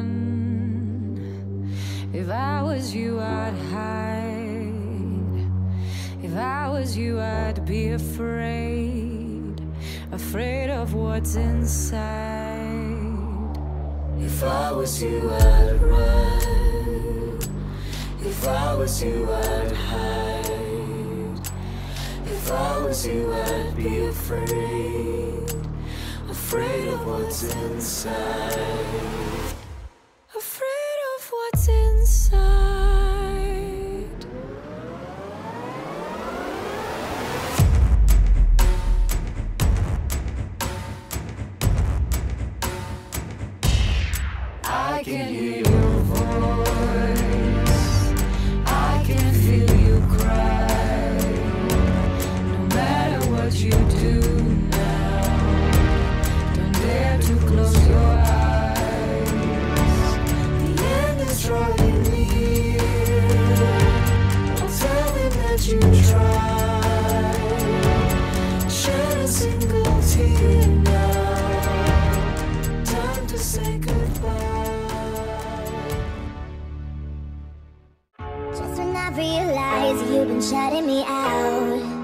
run. If I was you, I'd hide. If I was you, I'd be afraid. Afraid of what's inside. If I was you, I'd run. If I was you, I'd hide. If I was you, I'd be afraid afraid of what's inside. I can hear your Just when I realize you've been shutting me out